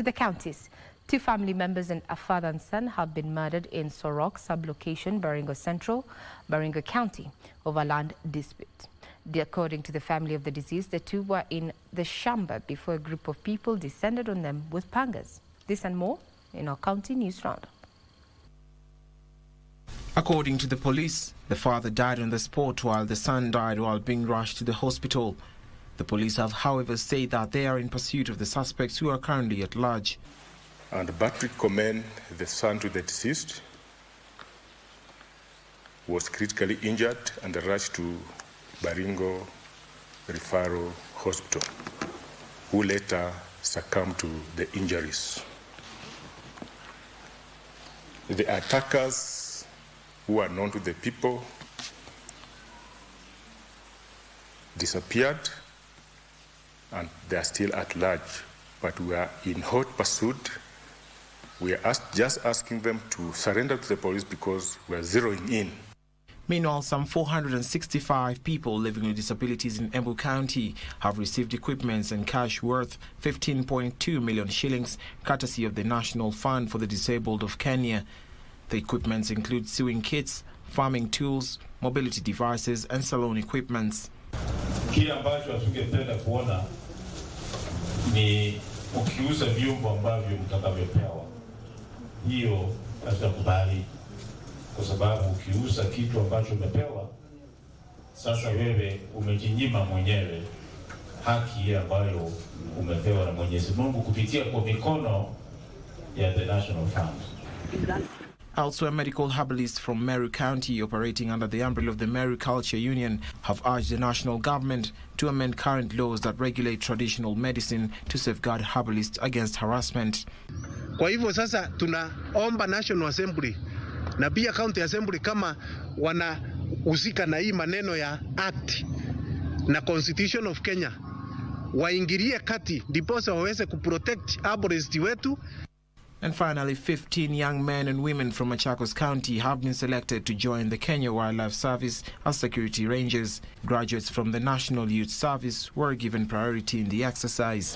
to the counties. Two family members and a father and son have been murdered in Sorok sublocation, Baringo Central, Baringo County, over land dispute. According to the family of the deceased, the two were in the shamba before a group of people descended on them with pangas. This and more in our county news roundup. According to the police, the father died on the spot while the son died while being rushed to the hospital. The police have, however, said that they are in pursuit of the suspects who are currently at large. And Patrick Komen, the son to the deceased, was critically injured and rushed to Baringo Referral Hospital, who later succumbed to the injuries. The attackers, who are known to the people, disappeared and they are still at large. But we are in hot pursuit we are asked, just asking them to surrender to the police because we are zeroing in. Meanwhile, some 465 people living with disabilities in Embu County have received equipments and cash worth 15.2 million shillings, courtesy of the National Fund for the Disabled of Kenya. The equipments include sewing kits, farming tools, mobility devices, and salon equipments. Kile ambacho hatungependa kuona ni ukiuza vyombo ambavyo mtakavyopewa hiyo hatutakubali, kwa sababu ukiuza kitu ambacho umepewa, sasa wewe umejinyima mwenyewe haki ile ambayo umepewa na Mwenyezi Mungu kupitia kwa mikono ya the National Fund. Elsewhere, medical herbalists from Meru County, operating under the umbrella of the Meru Culture Union, have urged the national government to amend current laws that regulate traditional medicine to safeguard herbalists against harassment. Kwa hivyo sasa tunaomba National Assembly na pia County Assembly kama wanahusika na hii maneno ya act na Constitution of Kenya waingilie kati ndiposa waweze kuprotect herbalists wetu. And finally, 15 young men and women from Machakos County have been selected to join the Kenya Wildlife Service as security rangers. Graduates from the National Youth Service were given priority in the exercise.